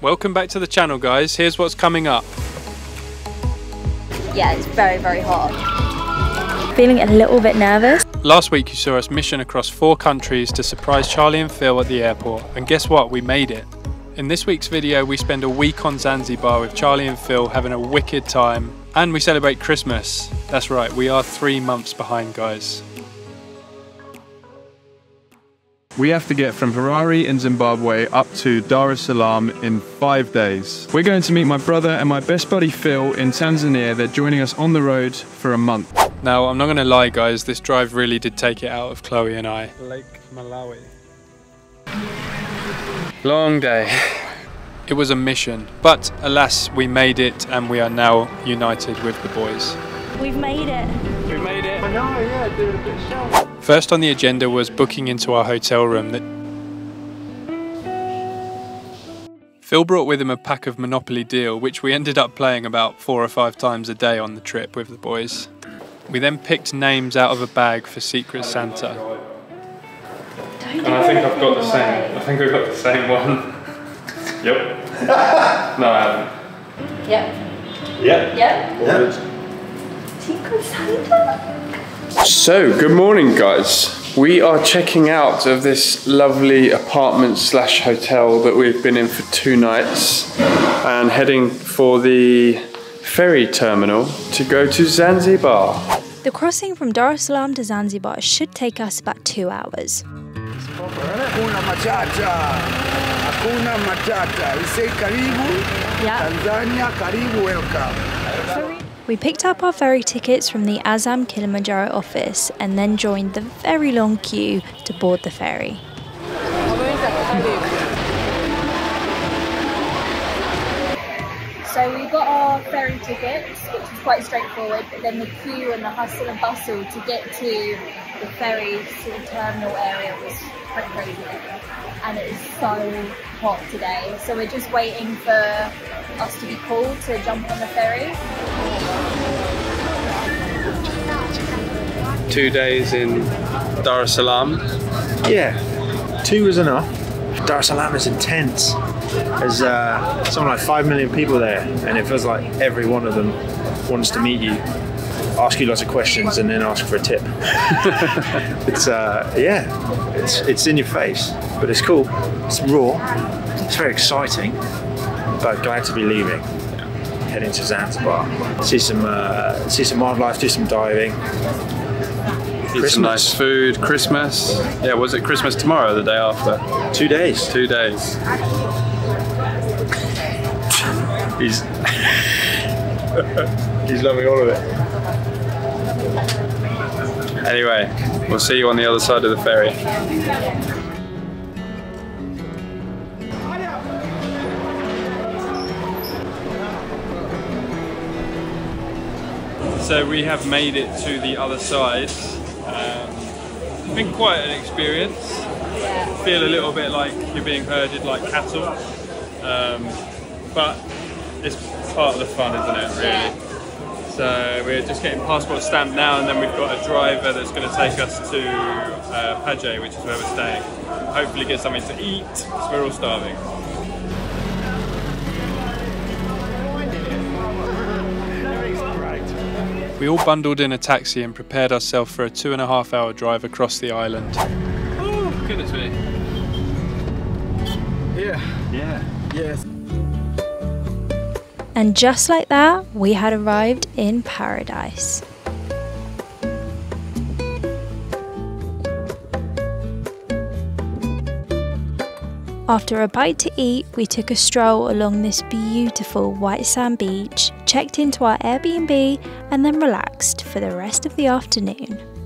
Welcome back to the channel guys, here's what's coming up. Yeah, it's very, very hot. Feeling a little bit nervous. Last week you saw us mission across four countries to surprise Charlie and Phil at the airport, and guess what, we made it. In this week's video we spend a week on Zanzibar with Charlie and Phil having a wicked time, and we celebrate Christmas. That's right, we are three months behind guys. We have to get from Harare in Zimbabwe up to Dar es Salaam in five days. We're going to meet my brother and my best buddy Phil in Tanzania. They're joining us on the road for a month. Now, I'm not going to lie, guys, this drive really did take it out of Chloe and I. Lake Malawi. Long day. It was a mission, but alas, we made it and we are now united with the boys. We've made it. We made it. I know, yeah, do a bit show. First on the agenda was booking into our hotel room that Phil brought with him a pack of Monopoly Deal, which we ended up playing about four or five times a day on the trip with the boys. We then picked names out of a bag for Secret Santa. And I think I've got the same. I think we've got the same one. yep. no, I haven't. Yep. Yep. Yep. Secret Santa? So, good morning, guys. We are checking out of this lovely apartment slash hotel that we've been in for two nights and heading for the ferry terminal to go to Zanzibar. The crossing from Dar es Salaam to Zanzibar should take us about two hours. Hakuna matata. Hakuna matata. We say karibu. Yeah. Tanzania, karibu, welcome. We picked up our ferry tickets from the Azam Kilimanjaro office and then joined the very long queue to board the ferry. So we got our ferry tickets, which was quite straightforward, but then the queue and the hustle and bustle to get to the ferry terminal area was pretty crazy. And it is so hot today. So we're just waiting for us to be called to jump on the ferry. Two days in Dar es Salaam. Yeah, two is enough. Dar es Salaam is intense. There's uh, something like five million people there, and it feels like every one of them wants to meet you, ask you lots of questions, and then ask for a tip. it's uh, yeah, it's it's in your face, but it's cool. It's raw. It's very exciting, but glad to be leaving. Heading to Zanzibar, see some uh, see some wildlife, do some diving. Eat some nice food, Christmas. Yeah, was it Christmas tomorrow or the day after? Two days. Two days. He's he's loving all of it. Anyway, we'll see you on the other side of the ferry. So we have made it to the other side. It's been quite an experience. Feel a little bit like you're being herded like cattle. Um, but it's part of the fun, isn't it, really? So we're just getting passport stamped now and then we've got a driver that's going to take us to uh, Paje, which is where we're staying. Hopefully get something to eat, because we're all starving. We all bundled in a taxi and prepared ourselves for a two and a half hour drive across the island. Oh, goodness me. Yeah. Yeah. Yes. And just like that, we had arrived in paradise. After a bite to eat, we took a stroll along this beautiful white sand beach, checked into our Airbnb, and then relaxed for the rest of the afternoon.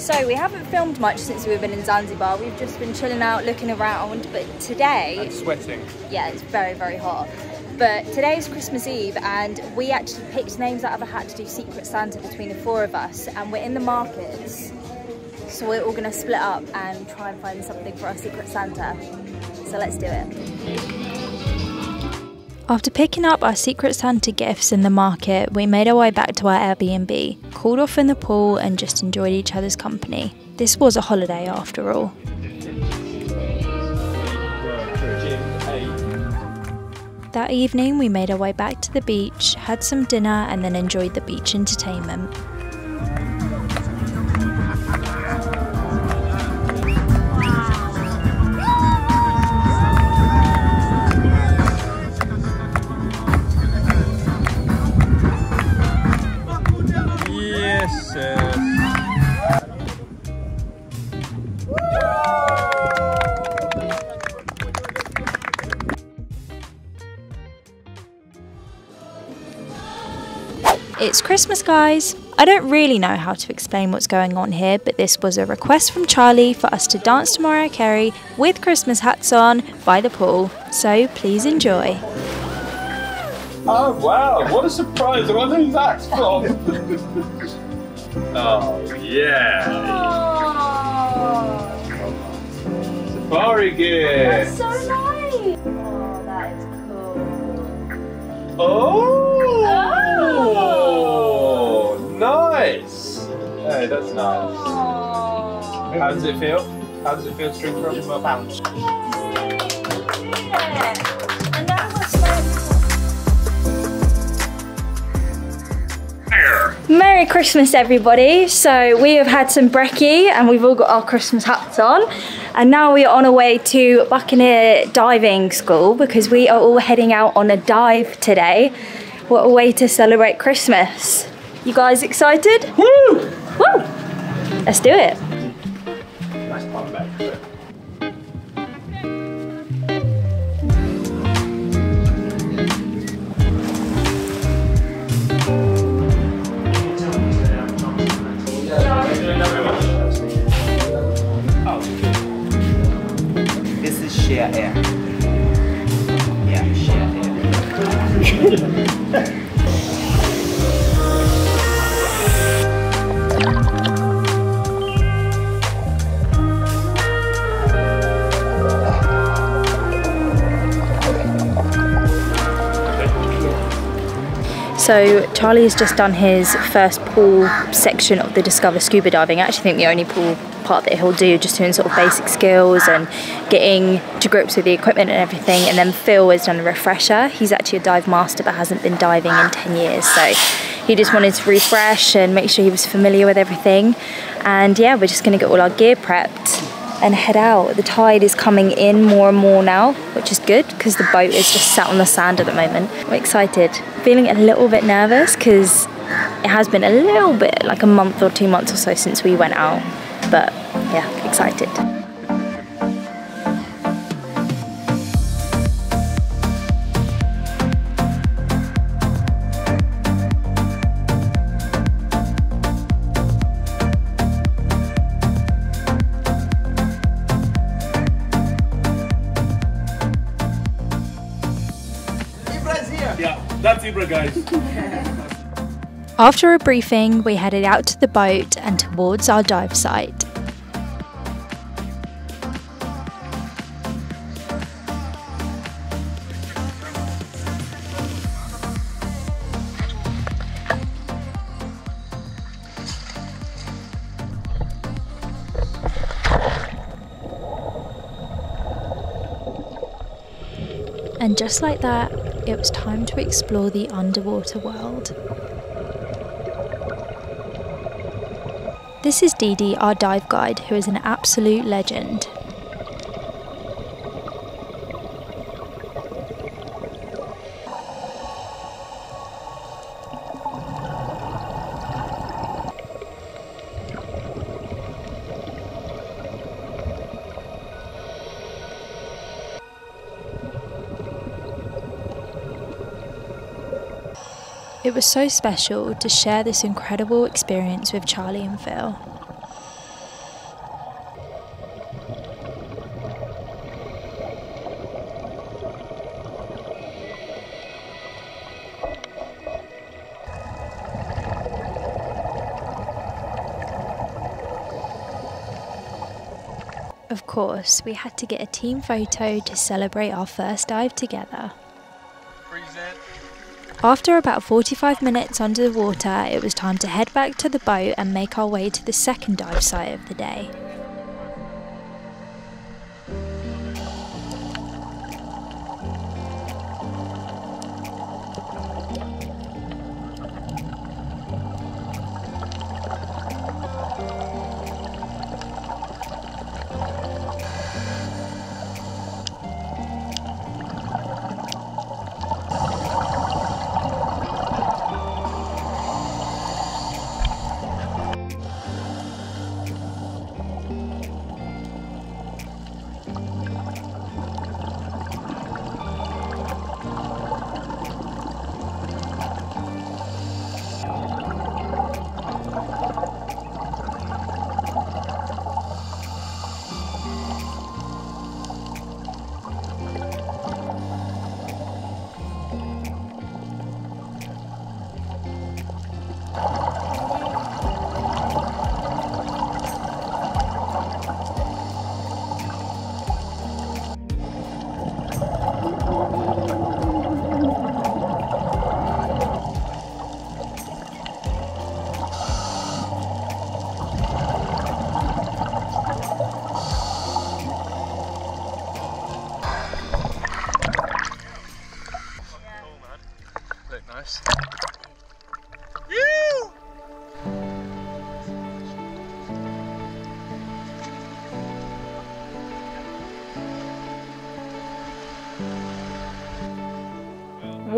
So we haven't filmed much since we've been in Zanzibar. We've just been chilling out, looking around. But today, It's Sweating. yeah, it's very, very hot. But today is Christmas Eve, and we actually picked names out of a hat to do Secret Santa between the four of us. And we're in the markets. So we're all gonna split up and try and find something for our Secret Santa. So let's do it. After picking up our Secret Santa gifts in the market, we made our way back to our Airbnb, cooled off in the pool, and just enjoyed each other's company. This was a holiday after all. That evening, we made our way back to the beach, had some dinner, and then enjoyed the beach entertainment. Christmas, guys! I don't really know how to explain what's going on here, but this was a request from Charlie for us to dance to Mariah Carey with Christmas hats on by the pool, so please enjoy. Oh wow, what a surprise! I wonder who that's from. oh yeah. Oh. Safari gear. That's so nice! Oh, that is cool. Oh, oh. Nice. Hey, that's nice. How does it feel? How does it feel to drink from a bounce? Yeah. And that was so Merry Christmas, everybody. So, we have had some brekkie and we've all got our Christmas hats on. And now we are on our way to Buccaneer Diving School because we are all heading out on a dive today. What a way to celebrate Christmas. You guys excited? Woo! Woo! Let's do it. So Charlie has just done his first pool section of the Discover Scuba Diving. I actually think the only pool part that he'll do, just doing sort of basic skills and getting to grips with the equipment and everything. And then Phil has done a refresher. He's actually a dive master but hasn't been diving in 10 years. So he just wanted to refresh and make sure he was familiar with everything. And yeah, we're just going to get all our gear prepped and head out. The tide is coming in more and more now, which is good because the boat is just sat on the sand at the moment. We're excited. Feeling a little bit nervous because it has been a little bit like a month or two months or so since we went out. But yeah, excited. That's Ibra, guys. After a briefing, we headed out to the boat and towards our dive site. And just like that, it was time to explore the underwater world. This is Dee Dee, our dive guide, who is an absolute legend. It was so special to share this incredible experience with Charlie and Phil. Of course, we had to get a team photo to celebrate our first dive together. After about 45 minutes under the water, it was time to head back to the boat and make our way to the second dive site of the day.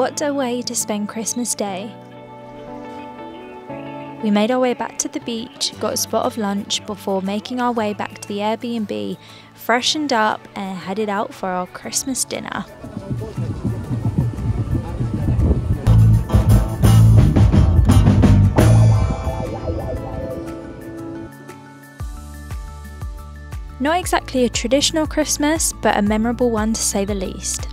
What a way to spend Christmas Day! We made our way back to the beach, got a spot of lunch before making our way back to the Airbnb, freshened up, and headed out for our Christmas dinner. Not exactly a traditional Christmas, but a memorable one to say the least.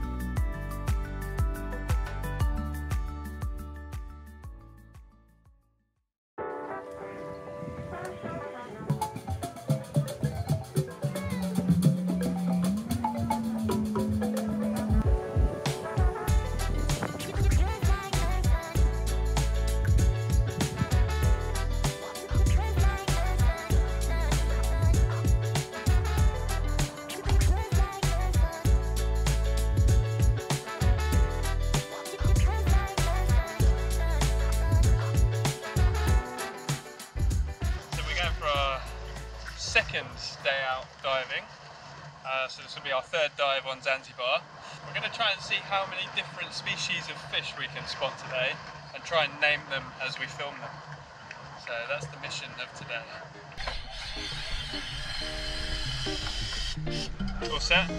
This will be our third dive on Zanzibar. We're going to try and see how many different species of fish we can spot today and try and name them as we film them. So that's the mission of today. All set?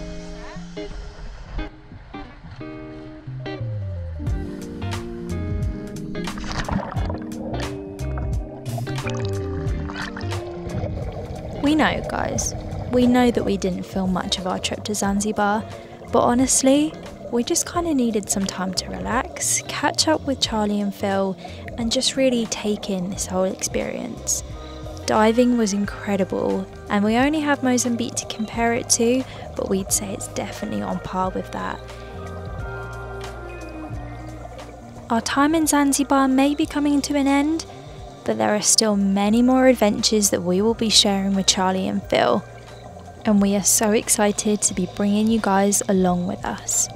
We know, guys. We know that we didn't film much of our trip to Zanzibar, but honestly, we just kind of needed some time to relax, catch up with Charlie and Phil, and just really take in this whole experience. Diving was incredible, and we only have Mozambique to compare it to, but we'd say it's definitely on par with that. Our time in Zanzibar may be coming to an end, but there are still many more adventures that we will be sharing with Charlie and Phil. And we are so excited to be bringing you guys along with us.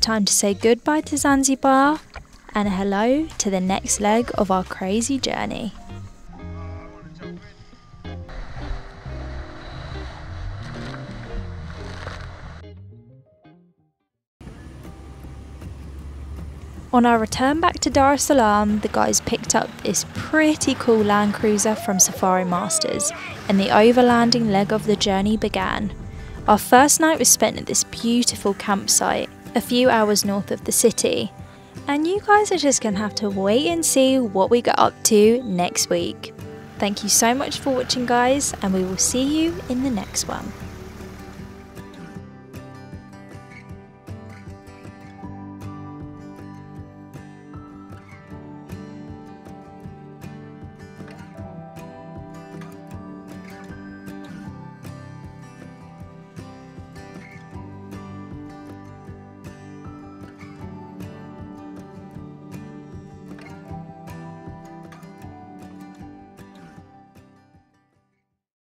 Time to say goodbye to Zanzibar and hello to the next leg of our crazy journey. On our return back to Dar es Salaam, the guys picked up this pretty cool Land Cruiser from Safari Masters, and the overlanding leg of the journey began. Our first night was spent at this beautiful campsite, a few hours north of the city, and you guys are just gonna have to wait and see what we get up to next week. Thank you so much for watching, guys, and we will see you in the next one.